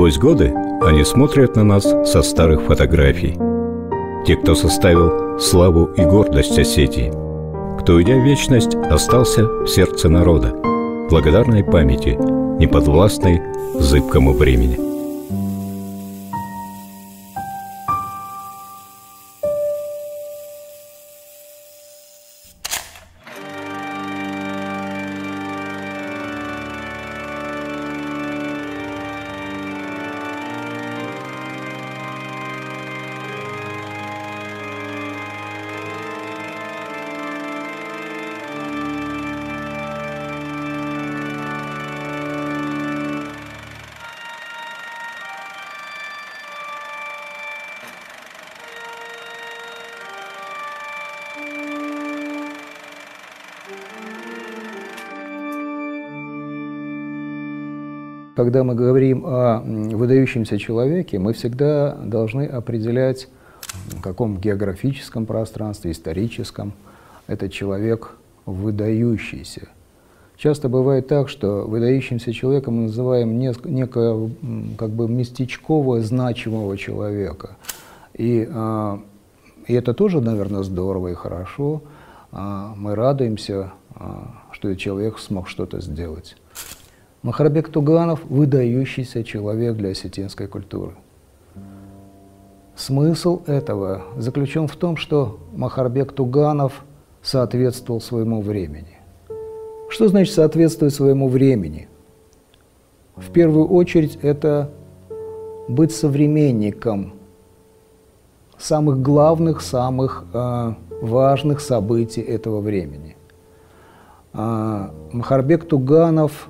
Сквозь годы они смотрят на нас со старых фотографий. Те, кто составил славу и гордость Осетии, кто, уйдя в вечность, остался в сердце народа, благодарной памяти, неподвластной зыбкому времени – Когда мы говорим о выдающемся человеке, мы всегда должны определять, в каком географическом пространстве, историческом этот человек выдающийся. Часто бывает так, что выдающимся человеком мы называем некого как бы местечкового, значимого человека. И, а, и это тоже, наверное, здорово и хорошо. А, мы радуемся, а, что человек смог что-то сделать. Махарбек Туганов – выдающийся человек для осетинской культуры. Смысл этого заключен в том, что Махарбек Туганов соответствовал своему времени. Что значит соответствовать своему времени? В первую очередь это быть современником самых главных, самых э, важных событий этого времени. Э, Махарбек Туганов –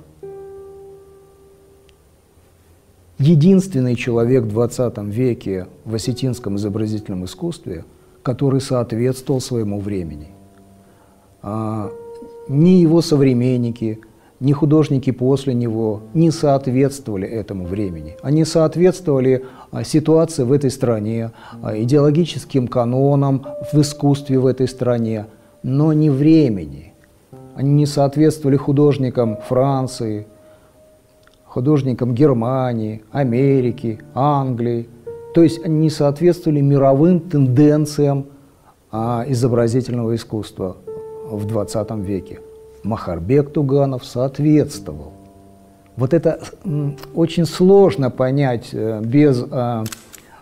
единственный человек в 20 веке в осетинском изобразительном искусстве, который соответствовал своему времени. А, ни его современники, ни художники после него не соответствовали этому времени. Они соответствовали а, ситуации в этой стране, а, идеологическим канонам в искусстве в этой стране, но не времени. Они не соответствовали художникам Франции, художникам Германии, Америки, Англии. То есть они не соответствовали мировым тенденциям а, изобразительного искусства в 20 веке. Махарбек Туганов соответствовал. Вот это очень сложно понять э, без а,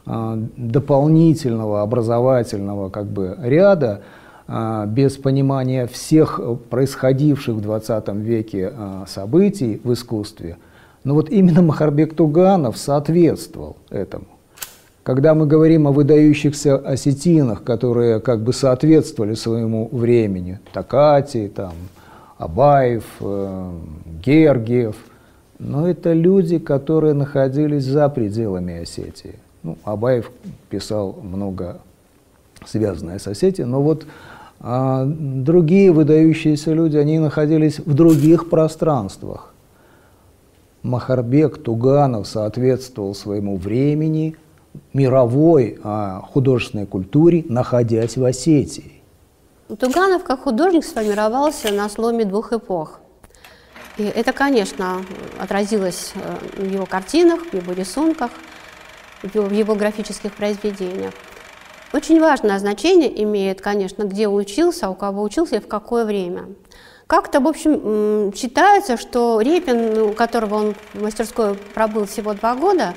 а, дополнительного образовательного как бы, ряда, без понимания всех происходивших в 20 веке событий в искусстве – но вот именно Махарбек Туганов соответствовал этому. Когда мы говорим о выдающихся осетинах, которые как бы соответствовали своему времени, Такати, там, Абаев, э, Гергиев, но это люди, которые находились за пределами Осетии. Ну, Абаев писал много связанное с Осетией, но вот а, другие выдающиеся люди, они находились в других пространствах. Махарбек Туганов соответствовал своему времени, мировой а, художественной культуре, находясь в Осетии. Туганов как художник сформировался на сломе двух эпох. И это, конечно, отразилось э, в его картинах, в его рисунках, в его графических произведениях. Очень важное значение имеет, конечно, где учился, у кого учился и в какое время. Как-то, в общем, считается, что Репин, у которого он в мастерской пробыл всего два года,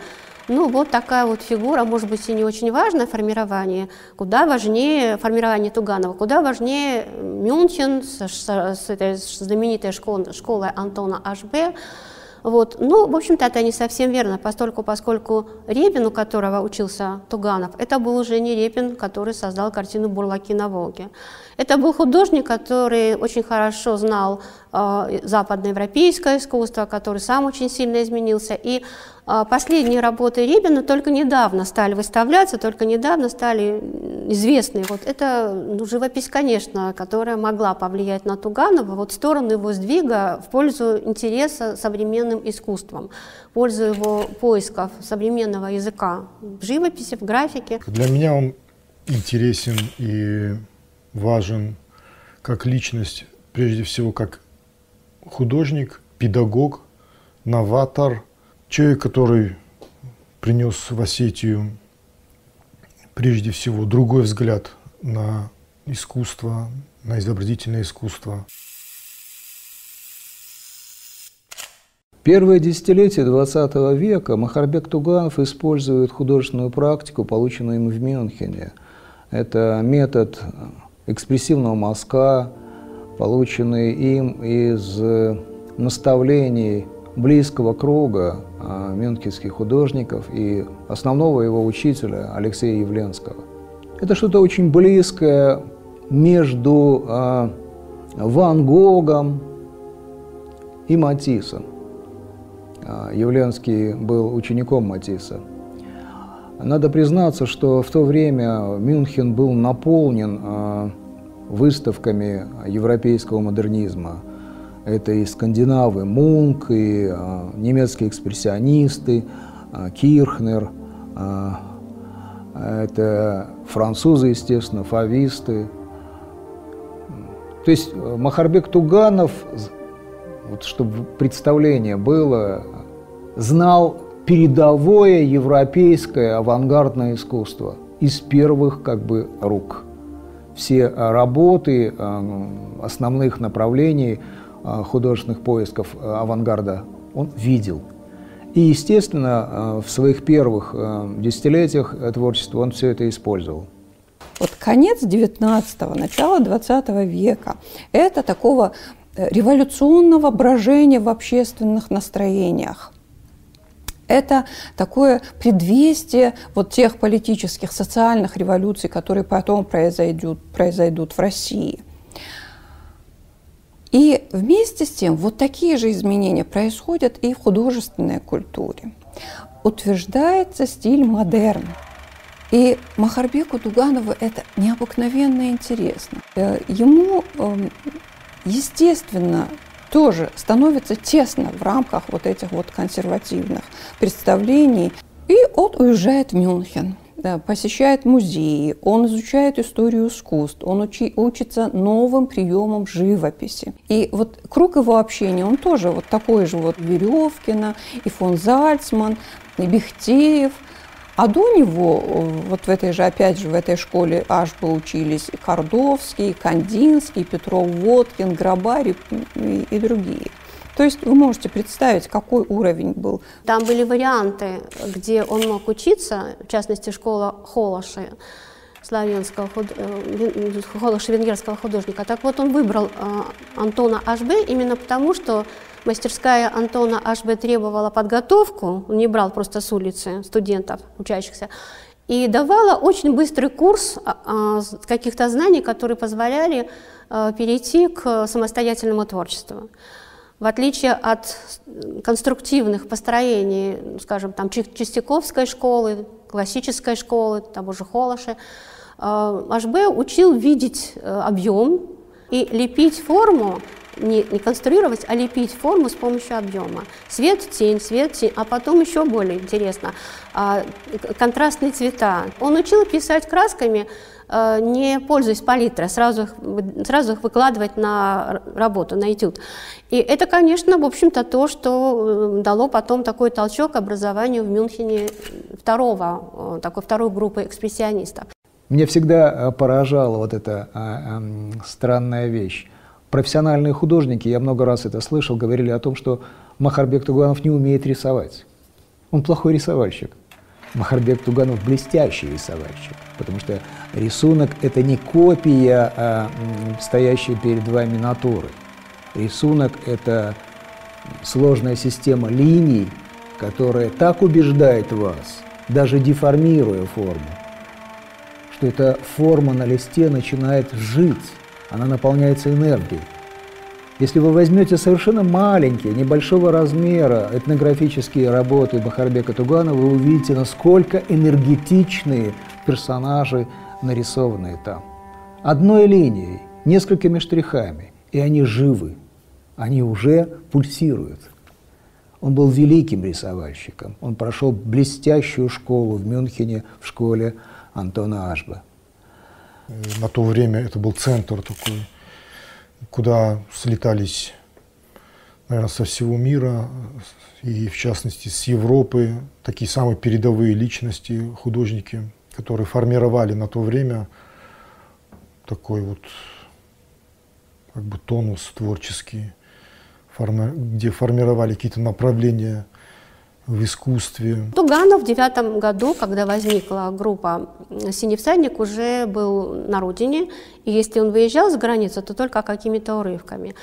ну, вот такая вот фигура, может быть, и не очень важное формирование, куда важнее формирование Туганова, куда важнее Мюнхен с, с, этой знаменитой школой, школой Антона Ашбе, вот. Ну, в общем-то, это не совсем верно, поскольку, поскольку Репин, у которого учился Туганов, это был уже не Репин, который создал картину «Бурлаки на Волге». Это был художник, который очень хорошо знал э, западноевропейское искусство, который сам очень сильно изменился. И э, последние работы Репина только недавно стали выставляться, только недавно стали известны. Вот это ну, живопись, конечно, которая могла повлиять на Туганова, вот в сторону его сдвига в пользу интереса современным искусством, в пользу его поисков современного языка в живописи, в графике. Для меня он интересен и важен как личность, прежде всего как художник, педагог, новатор, человек, который принес в Осетию прежде всего другой взгляд на искусство, на изобразительное искусство. Первое десятилетие XX века Махарбек Туганов использует художественную практику, полученную им в Мюнхене. Это метод экспрессивного мазка, полученный им из наставлений близкого круга а, мюнхенских художников и основного его учителя Алексея Явленского. Это что-то очень близкое между а, Ван Гогом и Матиссом. А, Явленский был учеником Матисса. Надо признаться, что в то время Мюнхен был наполнен выставками европейского модернизма – это и скандинавы Мунк, и а, немецкие экспрессионисты, а, Кирхнер, а, это французы, естественно, фависты. То есть э, Махарбек Туганов, вот чтобы представление было, знал передовое европейское авангардное искусство из первых как бы рук. Все работы основных направлений – Э, художественных поисков э, авангарда он видел. И, естественно, э, в своих первых десятилетиях творчества он все это использовал. Вот конец XIX, начало XX века – это такого революционного брожения в общественных настроениях. Это такое предвестие вот тех политических, социальных революций, которые потом произойдут, произойдут в России – и вместе с тем вот такие же изменения происходят и в художественной культуре. Утверждается стиль модерн. И Махарбеку Дуганову это необыкновенно интересно. Э, ему, эм, естественно, тоже становится тесно в рамках вот этих вот консервативных представлений. И он уезжает в Мюнхен посещает музеи, он изучает историю искусств, он учи, учится новым приемам живописи. И вот круг его общения, он тоже вот такой же вот Веревкина, и фон Зальцман, и Бехтеев. А до него, вот в этой же, опять же, в этой школе аж бы учились и Кордовский, Кандинский, Петров Водкин, Грабарь и, и другие. То есть вы можете представить, какой уровень был. Там были варианты, где он мог учиться, в частности, школа Холоши, славянского худ... Э, Холоши венгерского художника. Так вот, он выбрал э, Антона Ашбе именно потому, что мастерская Антона Ашбе требовала подготовку, он не брал просто с улицы студентов, учащихся, и давала очень быстрый курс а, а, каких-то знаний, которые позволяли э, перейти к самостоятельному творчеству. В отличие от конструктивных построений, скажем, там, Чистяковской школы, классической школы, того же Холоши, HB учил видеть э, объем и лепить форму, не, не конструировать, а лепить форму с помощью объема. Свет, тень, свет, тень, а потом еще более интересно, а, контрастные цвета. Он учил писать красками, Э, не пользуясь палитрой, сразу их, сразу их выкладывать на работу, на этюд. И это, конечно, в общем-то, то, что э, дало потом такой толчок образованию в Мюнхене второго, э, такой второй группы экспрессионистов. Меня всегда поражала вот эта а, а, странная вещь. Профессиональные художники, я много раз это слышал, говорили о том, что Махарбек Туганов не умеет рисовать. Он плохой рисовальщик. Махарбек Туганов блестящий рисовальщик, потому что рисунок – это не копия а, стоящей перед вами натуры. Рисунок – это сложная система линий, которая так убеждает вас, даже деформируя форму, что эта форма на листе начинает жить, она наполняется энергией. Если вы возьмете совершенно маленькие, небольшого размера этнографические работы Бахарбека Тугана, вы увидите, насколько энергетичные персонажи нарисованные там. Одной линией, несколькими штрихами, и они живы, они уже пульсируют. Он был великим рисовальщиком. Он прошел блестящую школу в Мюнхене, в школе Антона Ашба. На то время это был центр такой куда слетались наверное, со всего мира, и в частности с Европы, такие самые передовые личности, художники, которые формировали на то время такой вот как бы тонус творческий, где формировали какие-то направления в искусстве. Туганов в девятом году, когда возникла группа «Синий всадник», уже был на родине, и если он выезжал за границу, то только какими-то урывками.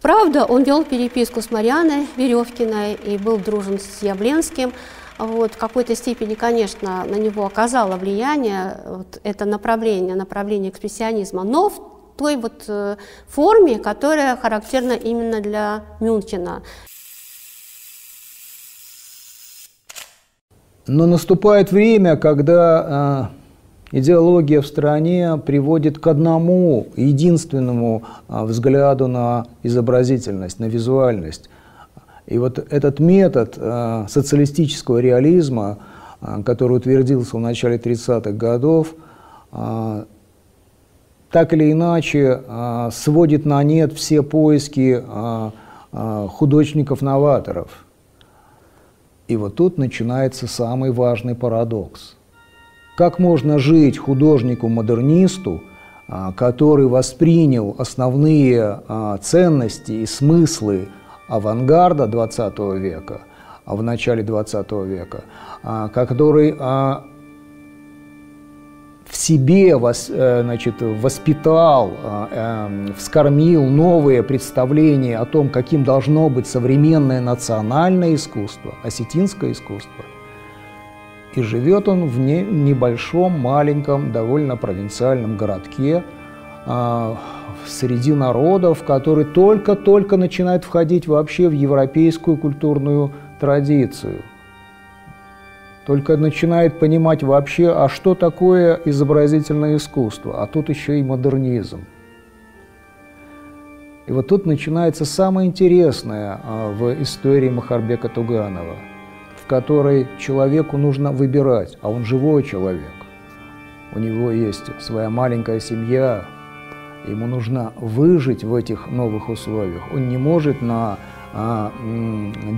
Правда, он вел переписку с Марианой Веревкиной и был дружен с Явленским. Вот, в какой-то степени, конечно, на него оказало влияние вот это направление, направление экспрессионизма, но в той вот э, форме, которая характерна именно для Мюнхена. Но наступает время, когда э, идеология в стране приводит к одному единственному э, взгляду на изобразительность, на визуальность. И вот этот метод э, социалистического реализма, который утвердился в начале 30-х годов, так или иначе сводит на нет все поиски художников-новаторов – и вот тут начинается самый важный парадокс. Как можно жить художнику-модернисту, а, который воспринял основные а, ценности и смыслы авангарда XX века, а в начале XX века, который в себе вос, э, значит, воспитал, э, эм, вскормил новые представления о том, каким должно быть современное национальное искусство, осетинское искусство. И живет он в не, небольшом, маленьком, довольно провинциальном городке, э, среди народов, который только-только начинает входить вообще в европейскую культурную традицию – только начинает понимать вообще, а что такое изобразительное искусство, а тут еще и модернизм. И вот тут начинается самое интересное а, в истории Махарбека Туганова, в которой человеку нужно выбирать, а он живой человек. У него есть своя маленькая семья, ему нужно выжить в этих новых условиях. Он не может на, а,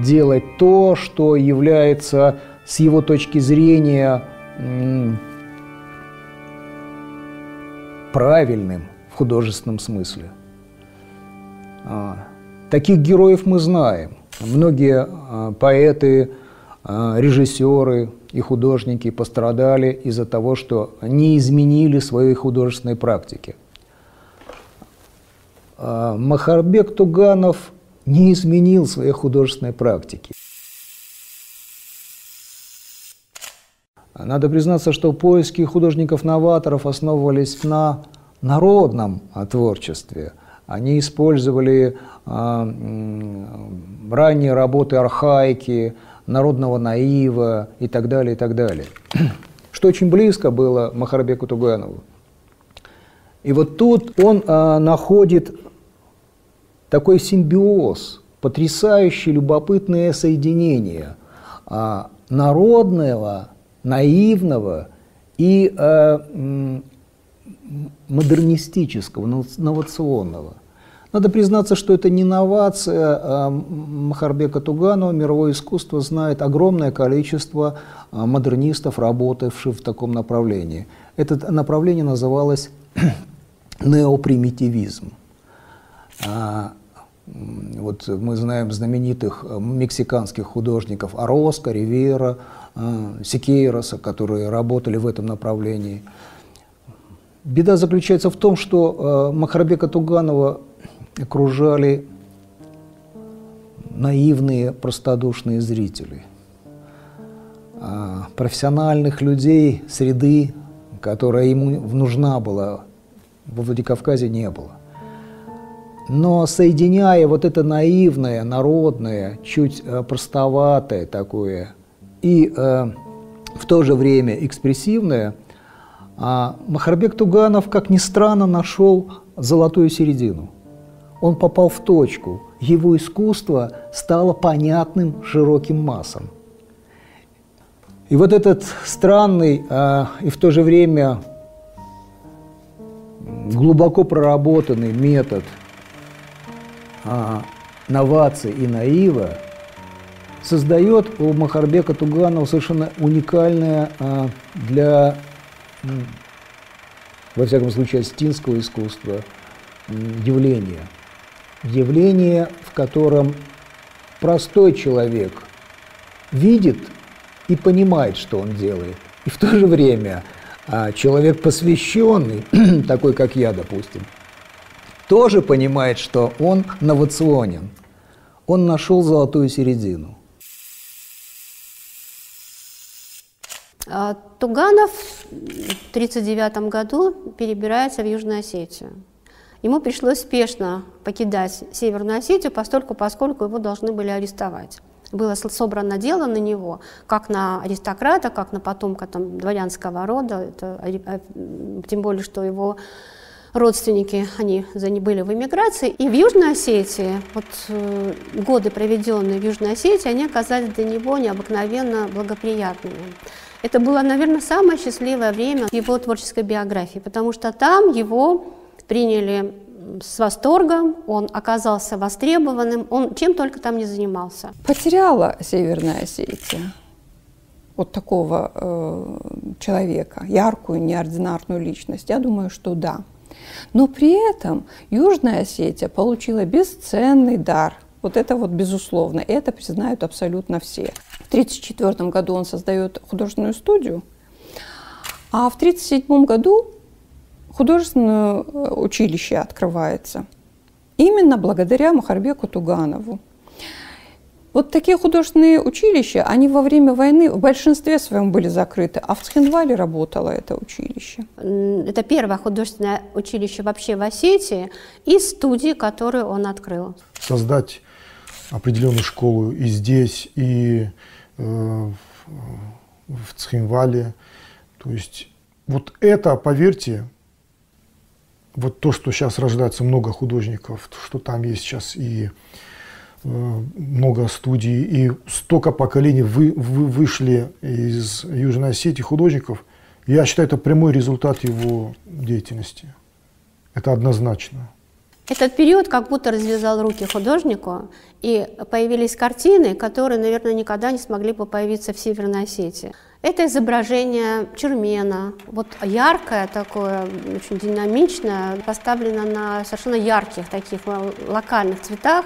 делать то, что является с его точки зрения правильным в художественном смысле. А, таких героев мы знаем. Многие а, поэты, а, режиссеры и художники пострадали из-за того, что не изменили своей художественной практики. Махарбек Туганов не изменил своей художественной практики. Надо признаться, что поиски художников-новаторов основывались на народном творчестве. Они использовали э, ранние работы архаики, народного наива и так далее, и так далее. Что очень близко было Махарбеку Туганову. И вот тут он э, находит такой симбиоз, потрясающее, любопытное соединение э, народного наивного и э, модернистического, новационного. Надо признаться, что это не новация. А Махарбека Туганова мировое искусство знает огромное количество а, модернистов, работавших в таком направлении. Это направление называлось неопримитивизм. А, вот мы знаем знаменитых мексиканских художников Ороско, Ривера, Э, Сикейроса, которые работали в этом направлении. Беда заключается в том, что э, Махарбека Туганова окружали наивные, простодушные зрители. А профессиональных людей, среды, которая ему нужна была, во Владикавказе не было. Но соединяя вот это наивное, народное, чуть э, простоватое такое и э, в то же время экспрессивное, а Махарбек Туганов, как ни странно, нашел золотую середину. Он попал в точку. Его искусство стало понятным широким массам. И вот этот странный э, и в то же время глубоко проработанный метод э, новации и наива создает у Махарбека Туганова совершенно уникальное а, для, во всяком случае, астинского искусства явление. Явление, в котором простой человек видит и понимает, что он делает. И в то же время а, человек посвященный, такой как я, допустим, тоже понимает, что он новационен. Он нашел золотую середину. Туганов в 1939 году перебирается в Южную Осетию. Ему пришлось спешно покидать Северную Осетию, постольку, поскольку его должны были арестовать. Было собрано дело на него, как на аристократа, как на потомка там, дворянского рода, это, а, тем более, что его родственники, они были в эмиграции. И в Южной Осетии, вот э, годы, проведенные в Южной Осетии, они оказались для него необыкновенно благоприятными. Это было, наверное, самое счастливое время в его творческой биографии, потому что там его приняли с восторгом, он оказался востребованным, он чем только там не занимался. Потеряла Северная Осетия вот такого э, человека, яркую, неординарную личность? Я думаю, что да. Но при этом Южная Осетия получила бесценный дар – вот это вот безусловно, это признают абсолютно все. В 1934 году он создает художественную студию, а в 1937 году художественное э, училище открывается. Именно благодаря Махарбеку Туганову. Вот такие художественные училища, они во время войны в большинстве своем были закрыты, а в Цхинвале работало это училище. Это первое художественное училище вообще в Осетии и студии, которую он открыл. Создать определенную школу и здесь, и в Цхинвале. То есть вот это, поверьте, вот то, что сейчас рождается много художников, что там есть сейчас и э, много студий, и столько поколений вы, вы вышли из Южной Осетии художников, я считаю, это прямой результат его деятельности. Это однозначно. Этот период как будто развязал руки художнику, и появились картины, которые, наверное, никогда не смогли бы появиться в Северной Осетии. Это изображение Чермена, вот яркое такое, очень динамичное, поставлено на совершенно ярких таких локальных цветах,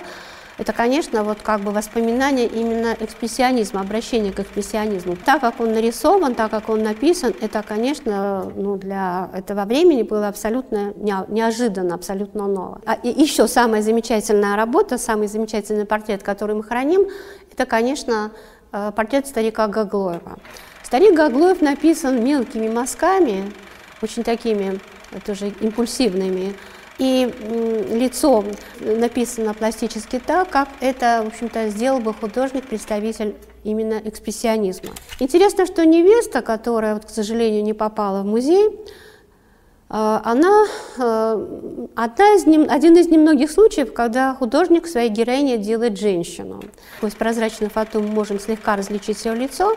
это, конечно, вот как бы воспоминание именно экспрессионизма, обращение к экспрессионизму. Так как он нарисован, так как он написан, это, конечно, ну, для этого времени было абсолютно неожиданно, абсолютно ново. А и еще самая замечательная работа, самый замечательный портрет, который мы храним, это, конечно, э, портрет старика Гаглоева. Старик Гаглоев написан мелкими мазками, очень такими тоже импульсивными, и лицо написано пластически так, как это, в общем-то, сделал бы художник-представитель именно экспрессионизма. Интересно, что невеста, которая, вот, к сожалению, не попала в музей, а, она а, одна из, один из немногих случаев, когда художник своей героине делает женщину. Сквозь прозрачный фату мы можем слегка различить ее лицо,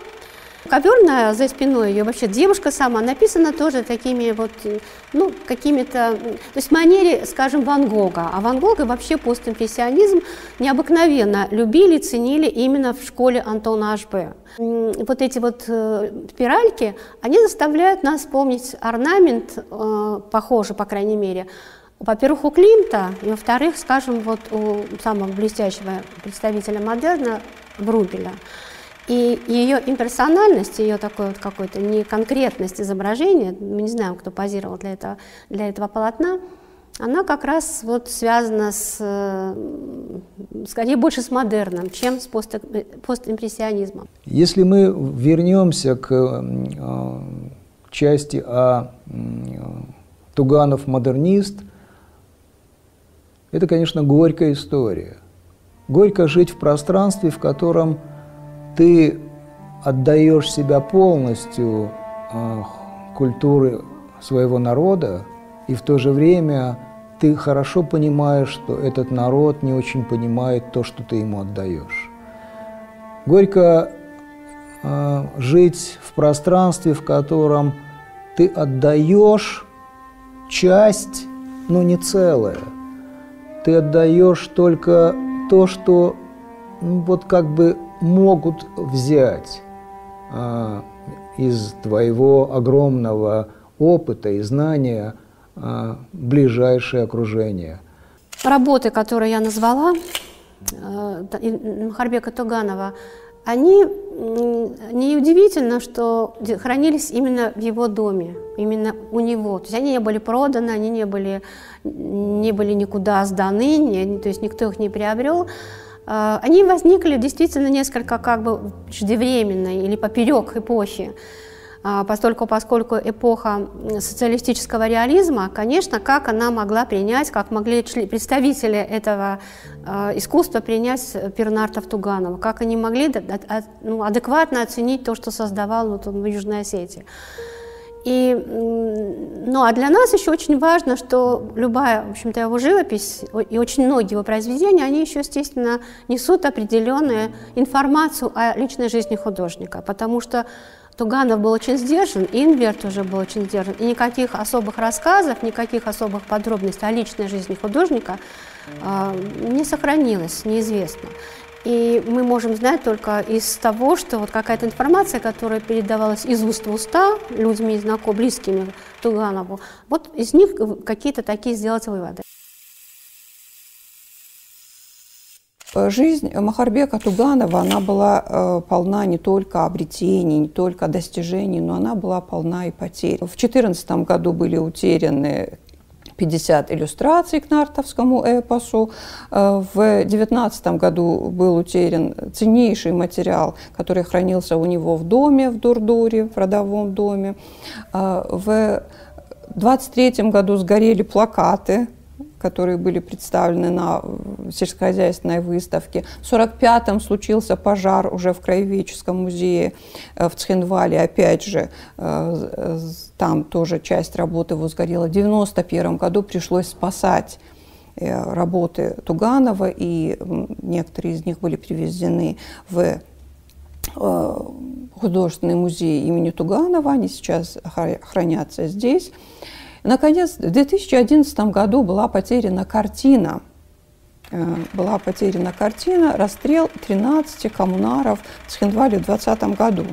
Ковер на, за спиной ее, вообще девушка сама, написана тоже такими вот, ну, какими-то, то есть в манере, скажем, Ван Гога. А Ван Гога вообще постимпрессионизм необыкновенно любили, ценили именно в школе Антона Ашбе. Вот эти вот э, спиральки, они заставляют нас вспомнить орнамент, э, похожий, по крайней мере, во-первых, у Климта, и во-вторых, скажем, вот у самого блестящего представителя модерна Брубеля. И ее имперсональность, ее такой вот какой-то неконкретность изображения, мы не знаем, кто позировал для этого, для этого полотна, она как раз вот связана с, скорее, больше с модерном, чем с пост, постимпрессионизмом. Если мы вернемся к э, части о э, Туганов модернист, это, конечно, горькая история. Горько жить в пространстве, в котором ты отдаешь себя полностью э, культуре своего народа, и в то же время ты хорошо понимаешь, что этот народ не очень понимает то, что ты ему отдаешь. Горько э, жить в пространстве, в котором ты отдаешь часть, но не целое. Ты отдаешь только то, что ну, вот как бы могут взять а, из твоего огромного опыта и знания а, ближайшее окружение. Работы, которые я назвала, э, Махарбека Туганова, они неудивительно, что хранились именно в его доме, именно у него. То есть они не были проданы, они не были, не были никуда сданы, не, то есть никто их не приобрел. А, они возникли действительно несколько как бы преждевременно или поперек эпохи. А, поскольку, поскольку эпоха социалистического реализма, конечно, как она могла принять, как могли представители этого э, искусства принять Пернартов Туганова, как они могли ну, адекватно оценить то, что создавал вот он в Южной Осетии. И, ну, а для нас еще очень важно, что любая, в общем-то, его живопись и очень многие его произведения, они еще, естественно, несут определенную информацию о личной жизни художника, потому что Туганов был очень сдержан, Инвер тоже был очень сдержан, и никаких особых рассказов, никаких особых подробностей о личной жизни художника э, не сохранилось, неизвестно. И мы можем знать только из того, что вот какая-то информация, которая передавалась из уст в уста людьми, знакомыми, близкими Туганову, вот из них какие-то такие сделать выводы. Жизнь Махарбека Туганова, она была э, полна не только обретений, не только достижений, но она была полна и потерь. В 2014 году были утеряны 50 иллюстраций к нартовскому эпосу. Э, в 2019 году был утерян ценнейший материал, который хранился у него в доме, в Дурдуре, в родовом доме. Э, в 2023 году сгорели плакаты которые были представлены на э, сельскохозяйственной выставке. В 1945-м случился пожар уже в Краеведческом музее э, в Цхинвале. Опять же, э, там тоже часть работы его сгорела. В 1991 году пришлось спасать работы Туганова, и некоторые из них были привезены в художественный музей имени Туганова. Они сейчас хранятся здесь. Наконец, в 2011 году была потеряна картина. Э, была потеряна картина «Расстрел 13 коммунаров в Цхинвале в 2020 году».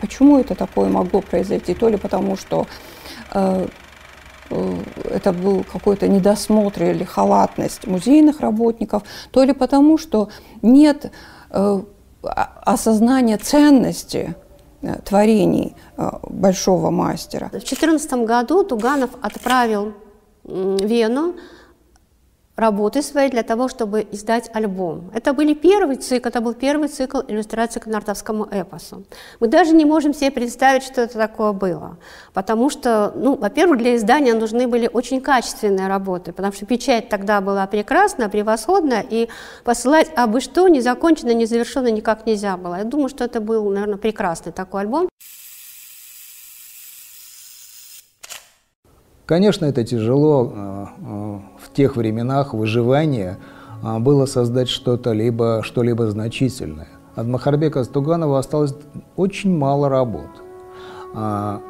Почему это такое могло произойти? То ли потому, что э, э, это был какой-то недосмотр или халатность музейных работников, то ли потому, что нет осознания ценности творений э, большого мастера. В 2014 году Туганов отправил Вену работы свои для того, чтобы издать альбом. Это были первый цикл, это был первый цикл иллюстраций к нартовскому эпосу. Мы даже не можем себе представить, что это такое было, потому что, ну, во-первых, для издания нужны были очень качественные работы, потому что печать тогда была прекрасна, превосходна, и посылать абы что незаконченно, незавершенно никак нельзя было. Я думаю, что это был, наверное, прекрасный такой альбом. Конечно, это тяжело э, э, тех временах выживания а, было создать что-то либо что-либо значительное. От Махарбека Стуганова осталось очень мало работ. А,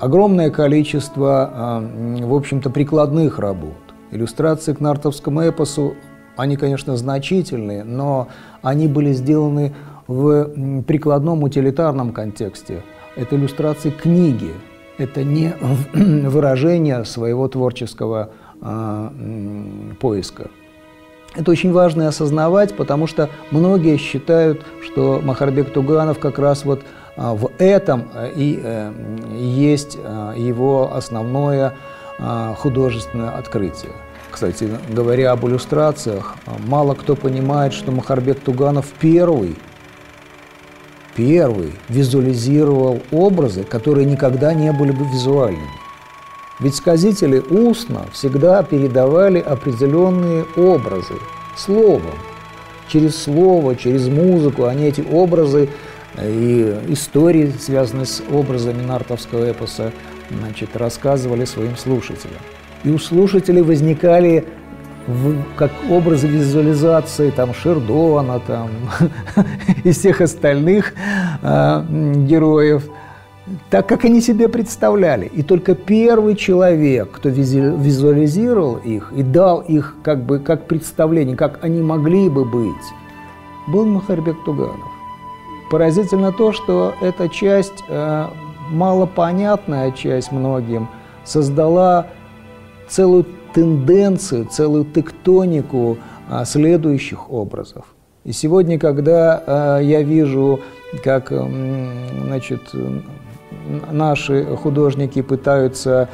огромное количество, а, в общем-то, прикладных работ. Иллюстрации к нартовскому эпосу, они, конечно, значительные, но они были сделаны в прикладном утилитарном контексте. Это иллюстрации книги, это не выражение своего творческого поиска. Это очень важно осознавать, потому что многие считают, что Махарбек Туганов как раз вот а, в этом и э, есть его основное художественное открытие. Кстати, говоря об иллюстрациях, мало кто понимает, что Махарбек Туганов первый – первый визуализировал образы, которые никогда не были бы визуальными. Ведь сказители устно всегда передавали определенные образы словом. Через слово, через музыку они эти образы и истории, связанные с образами нартовского эпоса, значит, рассказывали своим слушателям. И у слушателей возникали в, как образы визуализации там Шердона там, и всех остальных э, героев. Так, как они себе представляли. И только первый человек, кто визуализировал их и дал их как бы как представление, как они могли бы быть, был Махарбек Туганов. Поразительно то, что эта часть, э, малопонятная часть многим, создала целую тенденцию, целую тектонику а, следующих образов. И сегодня, когда а, я вижу, как значит, наши художники пытаются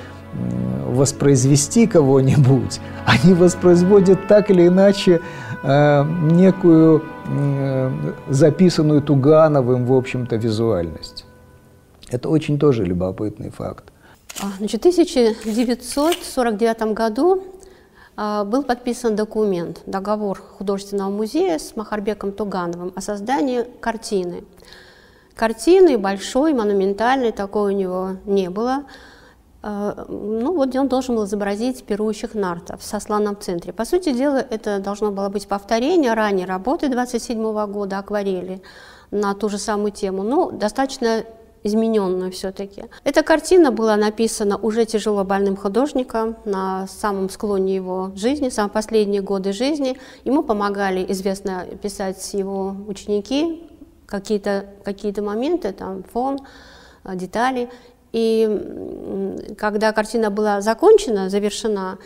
воспроизвести кого-нибудь, они воспроизводят так или иначе э, некую э, записанную Тугановым, в общем-то, визуальность. Это очень тоже любопытный факт. А, в 1949 году а, был подписан документ, договор художественного музея с Махарбеком Тугановым о создании картины. Картины большой, монументальной, такой у него не было. А, ну вот он должен был изобразить пирующих нартов со слоном в центре. По сути дела, это должно было быть повторение ранней работы 27 года акварели на ту же самую тему. Ну, достаточно измененную все-таки. Эта картина была написана уже тяжело больным художником на самом склоне его жизни, самые последние годы жизни. Ему помогали, известно, писать его ученики, какие-то какие моменты, там фон, э, детали. И когда картина была закончена, завершена,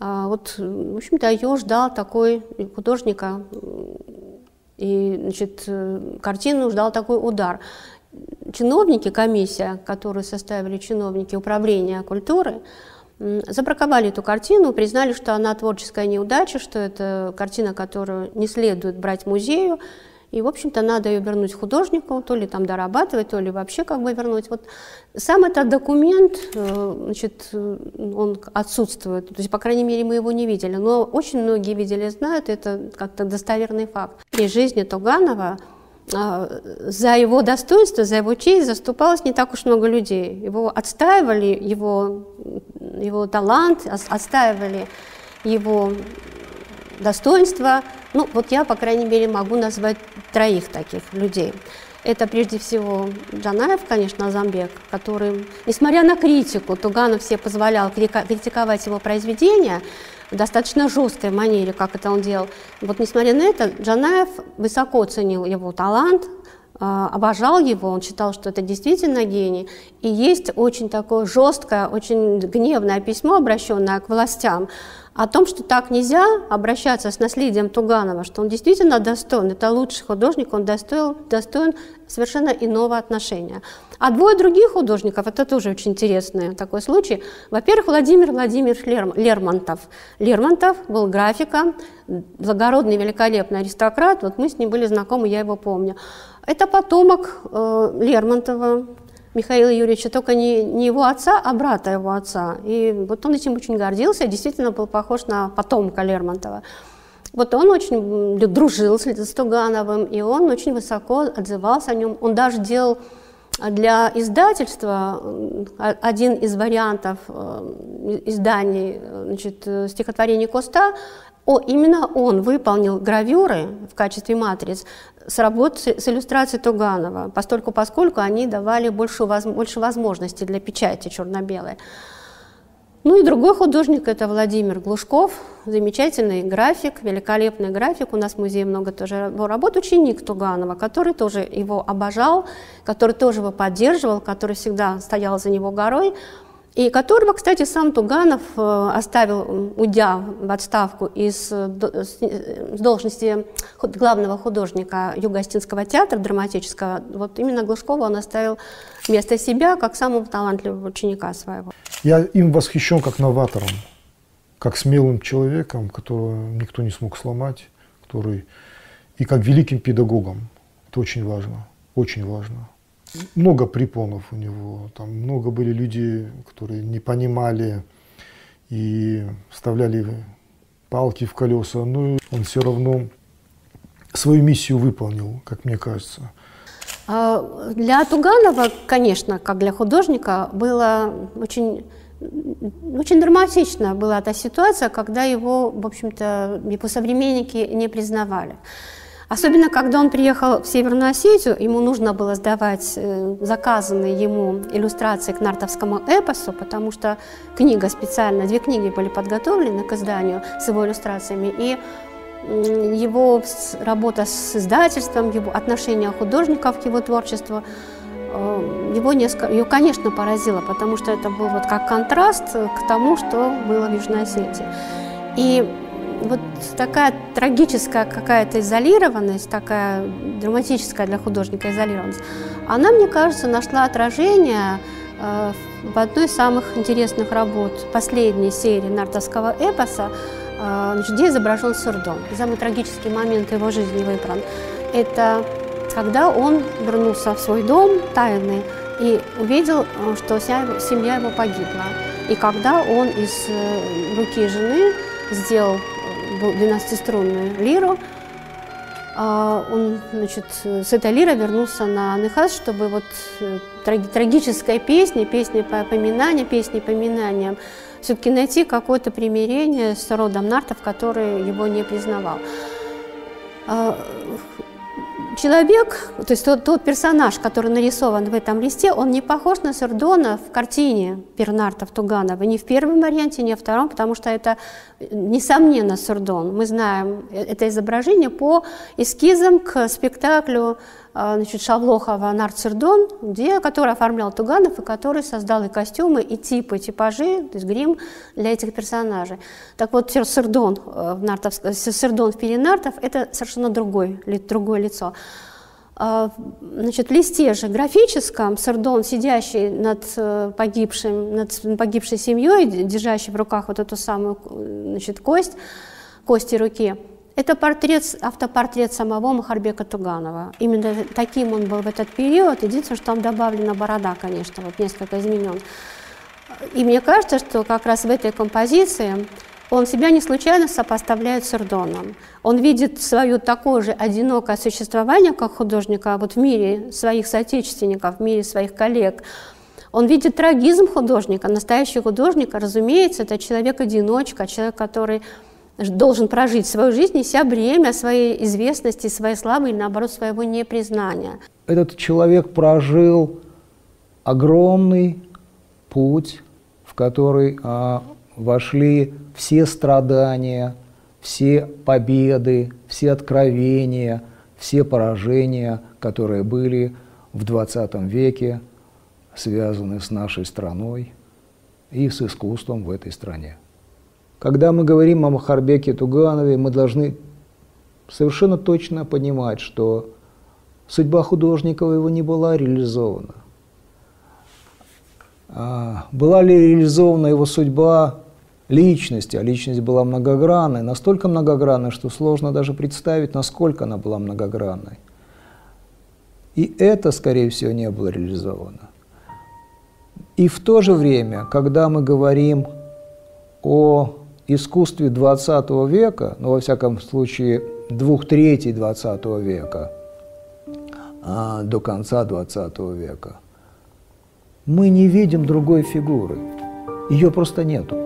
э, вот, в общем-то, ее ждал такой художника, и, значит, э, картину ждал такой удар чиновники, комиссия, которую составили чиновники управления культуры, забраковали эту картину, признали, что она творческая неудача, что это картина, которую не следует брать музею, и, в общем-то, надо ее вернуть художнику, то ли там дорабатывать, то ли вообще как бы вернуть. Вот сам этот документ, э, значит, он отсутствует, то есть, по крайней мере, мы его не видели, но очень многие видели, знают, это как-то достоверный факт. При жизни Туганова а, за его достоинство, за его честь заступалось не так уж много людей. Его отстаивали, его, его талант, отстаивали его достоинство. Ну, вот я, по крайней мере, могу назвать троих таких людей. Это прежде всего Джанаев, конечно, Азамбек, который, несмотря на критику, Туганов себе позволял критиковать его произведения, в достаточно жесткой манере, как это он делал. Вот несмотря на это, Джанаев высоко ценил его талант, обожал его, он считал, что это действительно гений. И есть очень такое жесткое, очень гневное письмо, обращенное к властям, о том, что так нельзя обращаться с наследием Туганова, что он действительно достоин, это лучший художник, он достоин, достоин совершенно иного отношения. А двое других художников, это тоже очень интересный такой случай. Во-первых, Владимир Владимирович Лермонтов. Лермонтов был графиком, благородный, великолепный аристократ, вот мы с ним были знакомы, я его помню. Это потомок э, Лермонтова, Михаила Юрьевича, только не, не его отца, а брата его отца. И вот он этим очень гордился, действительно был похож на потомка Лермонтова. Вот он очень дружил с Тугановым, и он очень высоко отзывался о нем. Он даже делал для издательства один из вариантов э, изданий значит, стихотворений Коста, о, именно он выполнил гравюры в качестве матриц с работ с иллюстрацией Туганова, постольку поскольку они давали больше, больше возможностей для печати черно-белой. Ну и другой художник – это Владимир Глушков, замечательный график, великолепный график. У нас в музее много тоже его работ. Ученик Туганова, который тоже его обожал, который тоже его поддерживал, который всегда стоял за него горой и которого, кстати, сам Туганов э, оставил, уйдя в отставку из э, с должности главного художника Юго-Остинского театра драматического, вот именно Глушкова он оставил вместо себя как самого талантливого ученика своего. Я им восхищен как новатором, как смелым человеком, которого никто не смог сломать, который и как великим педагогом. Это очень важно, очень важно много препонов у него. Там много были люди, которые не понимали и вставляли палки в колеса. Но он все равно свою миссию выполнил, как мне кажется. А, для Туганова, конечно, как для художника, было очень очень драматично была та ситуация, когда его, в общем-то, его современники не признавали. Особенно, когда он приехал в Северную Осетию, ему нужно было сдавать э, заказанные ему иллюстрации к нартовскому эпосу, потому что книга специально, две книги были подготовлены к изданию с его иллюстрациями, и его работа с издательством, его отношение художников к его творчеству, э, его, несколько, ее, конечно, поразило, потому что это был вот как контраст к тому, что было в Южной Осетии. И вот такая трагическая какая-то изолированность, такая драматическая для художника изолированность, она, мне кажется, нашла отражение э, в одной из самых интересных работ последней серии нартовского эпоса, э, где изображен Сурдон. Самый трагический момент его жизни выбран. Это когда он вернулся в свой дом тайный и увидел, э, что семья его погибла. И когда он из руки жены сделал 12-струнную лиру. А он, значит, с этой лирой вернулся на Нехас, чтобы вот э, трагическая песня, песня поминания, песни поминанием, все-таки найти какое-то примирение с родом нартов, который его не признавал. Человек, то есть тот, тот персонаж, который нарисован в этом листе, он не похож на Сердона в картине Пернартов Туганова, ни в первом варианте, ни во втором, потому что это, несомненно, Сердон. Мы знаем это изображение по эскизам к спектаклю значит, Шавлохова Нарцердон, где, который оформлял Туганов и который создал и костюмы, и типы, типажи, то есть грим для этих персонажей. Так вот, Сердон э, в, Нартов, Сердон в пере Нартов – это совершенно другой, другое лицо. А, значит, в листе же графическом Сардон, сидящий над э, погибшим, над погибшей семьей, держащий в руках вот эту самую значит, кость, кости руки – это портрет, автопортрет самого Махарбека Туганова. Именно таким он был в этот период. Единственное, что там добавлена борода, конечно, вот несколько изменен. И мне кажется, что как раз в этой композиции он себя не случайно сопоставляет с Эрдоном. Он видит свое такое же одинокое существование как художника вот в мире своих соотечественников, в мире своих коллег. Он видит трагизм художника. Настоящий художник, разумеется, это человек-одиночка, человек, который должен прожить свою жизнь, неся бремя своей известности, своей славы или, наоборот, своего непризнания. Этот человек прожил огромный путь, в который а, вошли все страдания, все победы, все откровения, все поражения, которые были в 20 веке связаны с нашей страной и с искусством в этой стране. Когда мы говорим о Махарбеке Туганове, мы должны совершенно точно понимать, что судьба художникова его не была реализована. А была ли реализована его судьба личности, а личность была многогранной, настолько многогранной, что сложно даже представить, насколько она была многогранной. И это, скорее всего, не было реализовано. И в то же время, когда мы говорим о искусстве 20 века, ну, во всяком случае, двух третей 20 века а, до конца 20 века, мы не видим другой фигуры. Ее просто нету.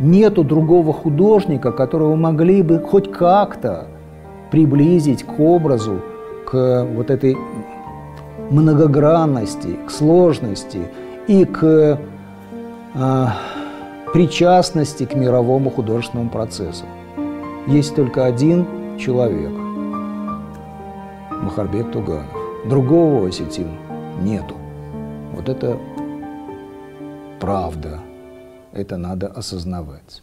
Нету другого художника, которого могли бы хоть как-то приблизить к образу, к вот этой многогранности, к сложности и к а, причастности к мировому художественному процессу. Есть только один человек – Махарбек Туганов. Другого осетин нету. Вот это правда. Это надо осознавать.